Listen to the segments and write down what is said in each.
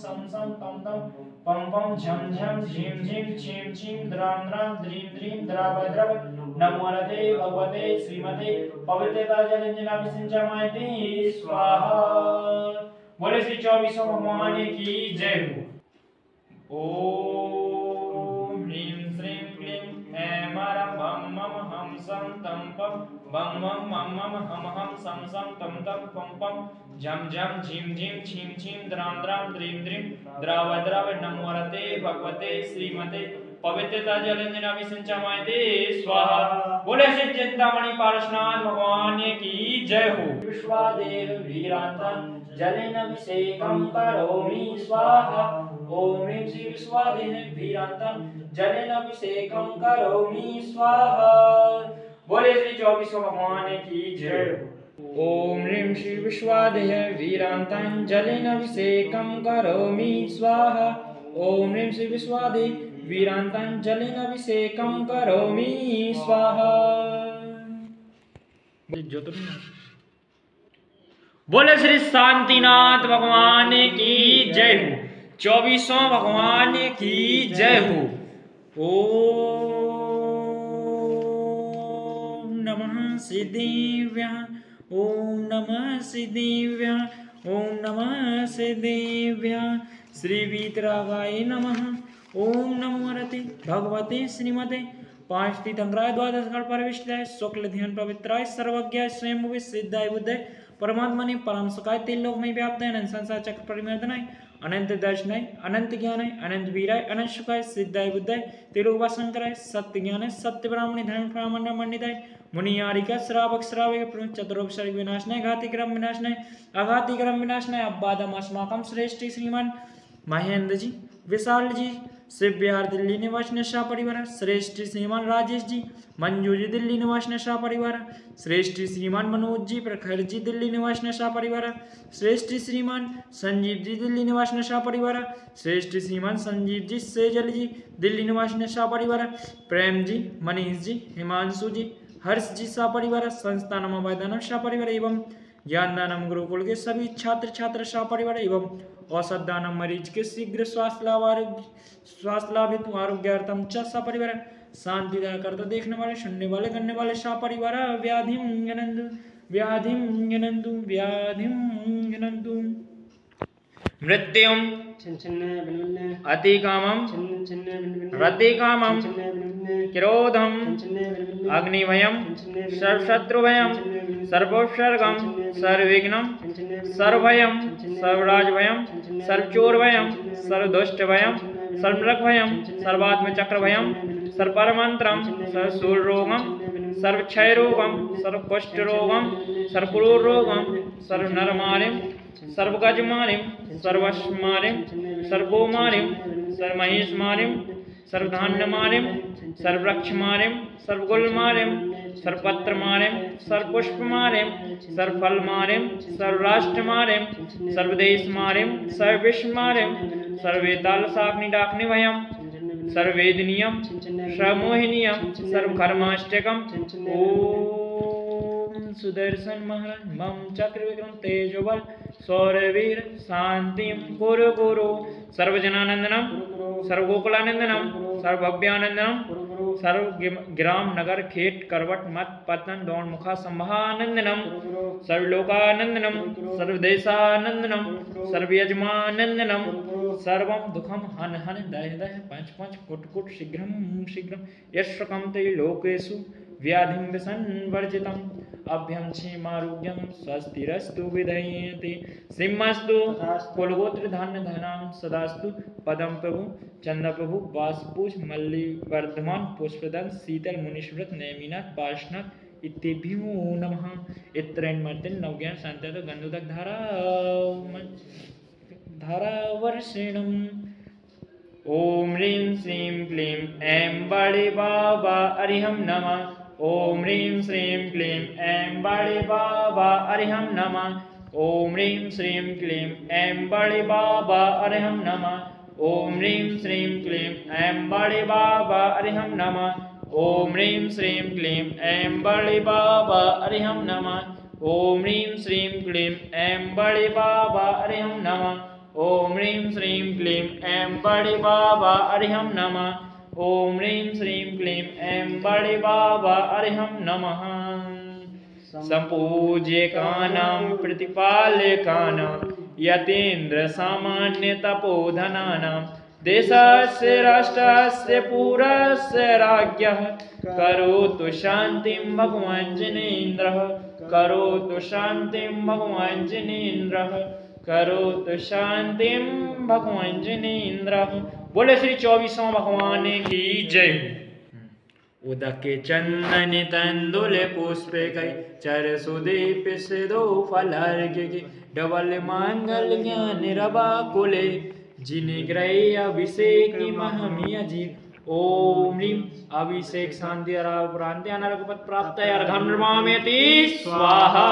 हं सम तम तम, पम पम, झम झम, झिम झिम, छिम छिम, द्राम द्राम, द्रीम द्रीम द्रीं द्रीं द्राव द्रव नमो रते भगवते, श्रीमते पवित्रता जलंजना विसिंचमायते स्वाहा। बोले श्री चौबीसों भगवान की जय। हो ओम पं बं बं मं मम हं हं सं सं तं तं पं पं झं झं झीं झीं छीं छीं द्रां द्रां द्रीं द्रीं द्राव द्रव नमो रते भगवते श्रीमते पवित्रता जलंजना विसंचमायते स्वाहा। बोले श्री चिंतामणि पार्श्वनाथ भगवान की जय हो। विश्वादेव वीरांतन जलेन अभिषेकं करोमि, स्वाहा। ॐ ह्रीं श्री विश्वादेव वीरांतन जलेन अभिषेकं करोमि, स्वाहा। चौबीसों भगवान की जय। ॐ ह्रीं श्री विश्वादेह वीरान्तं जलेन अभिषेकं करोमि स्वाहा। ॐ ह्रीं श्री विश्वादे वीरान्तं जलेन अभिषेकं करोमि स्वाहा। बोले श्री शांतिनाथ भगवान की जय हो। चौबीसों भगवान की जय हो। ओम सिद्धिव्या। ओम नमः सिद्धिव्या। ओम नमः सिद्धिव्या। श्री वीतरागाय नमः। ओम नमो रते भगवते श्रीमते पाँच तीर्थंकराय द्वादश गण परविष्टाय शुक्ल ध्यान पवित्राय सर्वज्ञाय स्वयं सिद्धाय बुद्धाय परमात्मा ने परम सुखाय तीन लोक में व्याप्त है संसार चक्र परिमर्दनाय अनंत दर्शनाय, अनंत ज्ञानाय, अनंत वीराय, अनंत सुखाय, सिद्धाय, बुद्धाय तिरुवा शंकराय सत्य ज्ञानाय सत्य ब्राह्मणी धर्म ब्राह्मण मंडिताय मुनियारिका, श्रावक श्रावक चतुरोक्षर विनाशनाय घाति क्रम विनाशनाय अघाति क्रम विनाशनाय, अब्बादम अस्माकम श्रेष्ठ श्रीमान महेंद्र जी विशाल जी शिव बिहार दिल्ली निवास नशा परिवार, श्रेष्ठ श्रीमान राजेश जी मंजू जी दिल्ली निवास नशा परिवार, श्रेष्ठ श्रीमान मनोज जी, प्रखर जी दिल्ली निवास नशा परिवार, श्रेष्ठ श्रीमान संजीव जी दिल्ली निवास नशा परिवार, श्रेष्ठ श्रीमान संजीव जी सेजल जी दिल्ली निवास नशा परिवार, प्रेम जी, मनीष जी, हिमांशु जी, हर्ष जी शाह परिवार, संस्थान शाह परिवार एवं ज्ञान दानम गुरुकुल के सभी छात्र छात्र शाह परिवार एवं औसत दानम मरीज़ के शीघ्र स्वास्थ्य लाभ आरोग्य स्वास्थ्य लाभ हेतु आरोग्यार्थम च शाह परिवार शांति करता देखने वाले सुनने वाले करने वाले शाह परिवार व्याधि व्याधि व्याधि मृत्युम। अति कामम रति कामम क्रोधम। अग्निभयम सर्वशत्रुभयम। सर्वोपसर्गम सर्वविघ्नम। सर्वभयम। सर्वराजभयम। सर्वचोरभयम। सर्वदुष्टभयम। सर्वमृगभयम सर्वात्मचक्रभयम। सर्वपरमंत्रम सर्वसूररोगम। सर्वक्षयरोगम। सर्वकुष्ठरोगम। सर्वपुरोरोगम सर्वनरमारिम सर्वगजमारिम सर्वस्मारिम सर्वोमारिम सर्वमहेशमारिम सर्वधान्यमारिम सर्ववृक्षमारिम सर्वगुलमारिम, सर्वपत्रमारिम, सर्वपुष्पमारिम, सर्वफलमारिम, सर्वराष्ट्रमारिम, सर्वदेशमारिम, सर्वविश्वमारिम सर्वेताल साग्नि डाकनि भयम सर्वेदनीयम सर्वमोहिनीयम सर्वकर्माष्टकम ओम सुदर्शन महाराज मम चक्र विक्रम तेजोबल, सौरवीर शांति गुरु गुरु। सर्वजनानंदनम सर्वगोकुलानंदनम सर्वभव्यानंदनम सर्व ग्राम नगर खेत करवट मत पतन दौड़ मुखा संभानंदनम सर्वलोकानंदनम सर्वदेशानंदनम सर्वयजमानंदनम सर्वम दुखम हन हन दह दह पंच पंच कुट कुट शीघ्रम शीघ्रम यशकम ते लोकेषु व्याधिं विसंवर्जितम् अभ्यं क्षेमारोग्यं स्वस्तिरस्तु विधयते। सिंहस्तु कुलगोत्रधान्यधनां सदास्तु। पदम प्रभु चंद्र प्रभु वासपूज मल्ली वर्धमान पुष्पदन शीतल मुनिश्वरत नैमीनाथ पार्शनाथ इत्येभ्यो नमः। इत्रेण मर्दिन नवज्ञान शांत्यत गंधोदक धारा धारावर्षेणम। ओम ह्रीं श्रीं क्लीं ऐं बड़े बाबा अरिहं नमः। ओम ह्रीं श्रीं क्लीं ऐं बड़े बाबा अरिहं नमः। ओम ह्रीं श्रीं क्लीं ऐं बड़े बाबा अरिहं नमः। ओम ह्रीं श्रीं क्लीं ऐं बड़े बाबा अरिहं नमः। ओम ह्रीं श्रीं क्लीं ऐं बड़े बाबा अरिहं नमः। ओम ह्रीं श्रीं क्लीं ऐं बड़े बाबा अरिहं नमः। ओम ह्रीं श्रीं क्लीं ऐं बड़े बाबा अरिहं नमः। ओम ह्रीं श्रीं क्लीं ऐं बड़े बाबा अरिहं नमः। सम्पूज्यकानां प्रतिपालकानां, यतीन्द्र सामान्यतपोधनानां देशस्य, राष्ट्रस्य, पुरस्य राज्ञः। करोतु शान्तिं भगवान् जिनेन्द्रः, करोतु शान्तिं भगवान् जिनेन्द्रः करो तो शांति भगवान जिनेन्द्र। बोले श्री चौबीसों भगवान की जय। उदक चंदन तंदुल पुष्प कई चर सुदीप से दो फल डबल मांगल ज्ञान रबा कुले, जिन ग्रह अभिषेक महमिया जी। ओम ह्रीम अभिषेक शांति प्रांत्या नरकपत प्राप्त स्वाहा।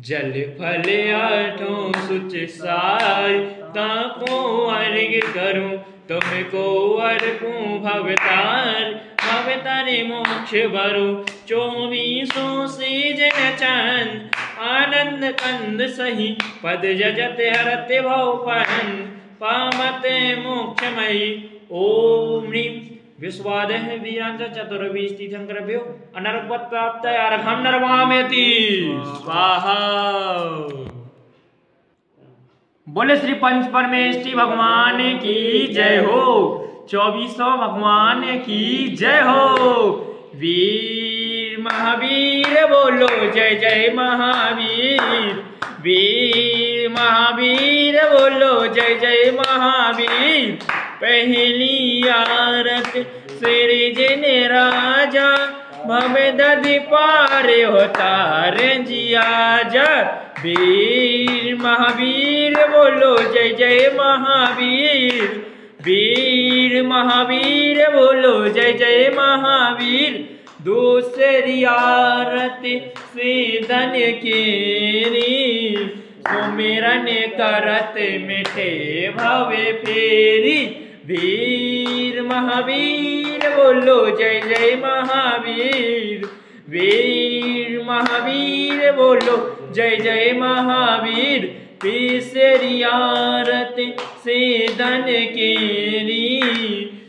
जल फल आठों सुच साय ताको अर्घ करूँ, तुमको अर्घूं भवतार भवतारे मोक्ष भरो, चौबीसों से जन चंद। आनंद कंद सही, पद जजत हरत भव पामत मोक्षमयी, ओम विश्वादः वीरांच चतुर्विस्तीर्थंकरभ्यो अनर्पत प्राप्त अर्घम स्वाहा। बोले श्री पंच परमेष्टि भगवान की जय हो। चौबीसों भगवान की जय हो। वीर महावीर बोलो, जय जय महावीर। वीर महावीर बोलो, जय जय महावीर। पहली आरत श्री जिन राजा ममे दधि पारे होता जिया जा। वीर महावीर बोलो, जय जय महावीर। वीर महावीर बोलो, जय जय महावीर। दूसरी आरत से धन केरी, सुमिरन करत मिटे भवे फेरी। वीर महावीर बोलो, जय जय महावीर। वीर महावीर बोलो, जय जय महावीर। तीसरी आरत से धन केरी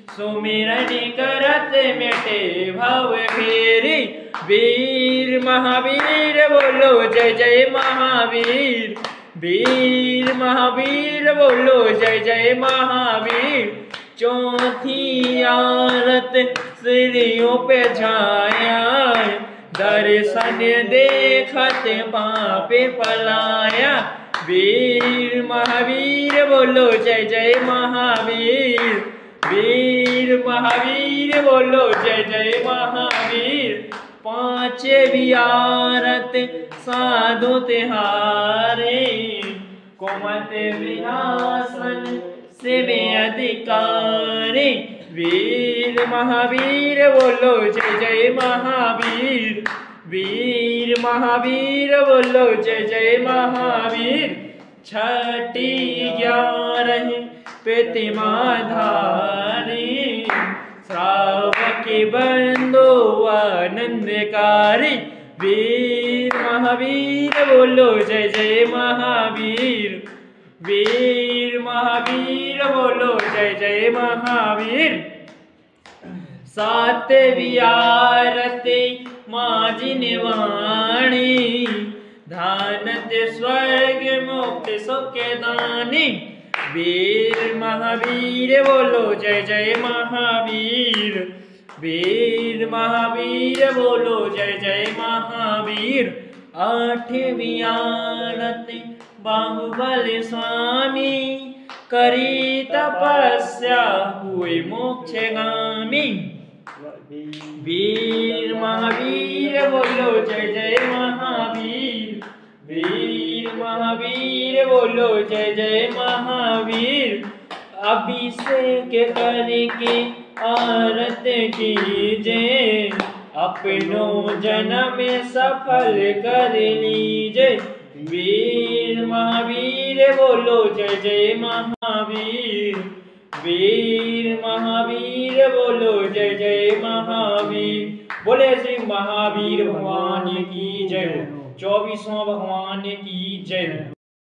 सुमिरन करत मेटे भव फेरी। वीर महावीर बोलो, जय जय महावीर। वीर महावीर बोलो, जय जय महावीर। चौथी आरत श्रीयों पे छाया दर्शन देखत पापे पलाया। वीर, महावीर बोलो, जय जय महावीर। वीर, महावीर बोलो, जय जय महावीर। पाँच आरत साधु तिहारे। कोमत विनाशन शिव अधिकारी। वीर महावीर बोलो, जय जय महावीर। वीर महावीर बोलो, जय जय महावीर। छठी ग्यारह प्रतिमा धारी श्रावक बंदो आनंदकारी वीर महावीर बोलो, जय जय महावीर। वीर महावीर बोलो, जय जय महावीर। सात वियारते माझी निवाणी। धानत स्वर्ग मुक्त सुख दानी। वीर महावीर बोलो, जय जय महावीर। वीर, महावीर बोलो, जय जय महावीर। आठवीं आरती बाहुबल स्वामी करी तपस्या हुए मोक्षगामी वीर, महावीर बोलो, जय जय महावीर। वीर, महावीर बोलो, जय जय महावीर। अभिषेक करके आरत कीजे अपनो जन्म सफल कर लीजे वीर महावीर, बोलो, जय जय महावीर। वीर महावीर, बोलो, जय जय महावीर। बोले, श्री महावीर भगवान की जय। चौबीसों भगवान की जय।